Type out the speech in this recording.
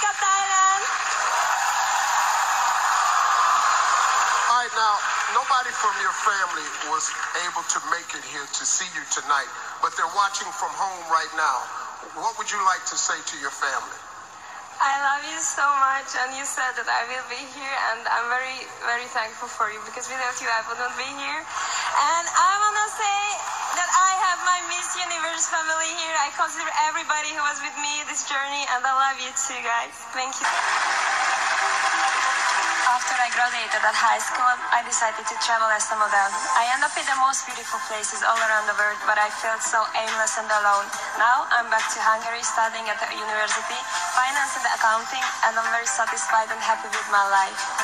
Cup Thailand. All right, now, nobody from your family was able to make it here to see you tonight, but they're watching from home right now. What would you like to say to your family? I love you so much, and you said that I will be here, and I'm very, very thankful for you because without you, I would not be here. Universe family here. I consider everybody who was with me this journey, and I love you too, guys. Thank you. After I graduated at high school, I decided to travel as a model. I end up in the most beautiful places all around the world, but I felt so aimless and alone. Now I'm back to Hungary studying at the university, finance and accounting, and I'm very satisfied and happy with my life.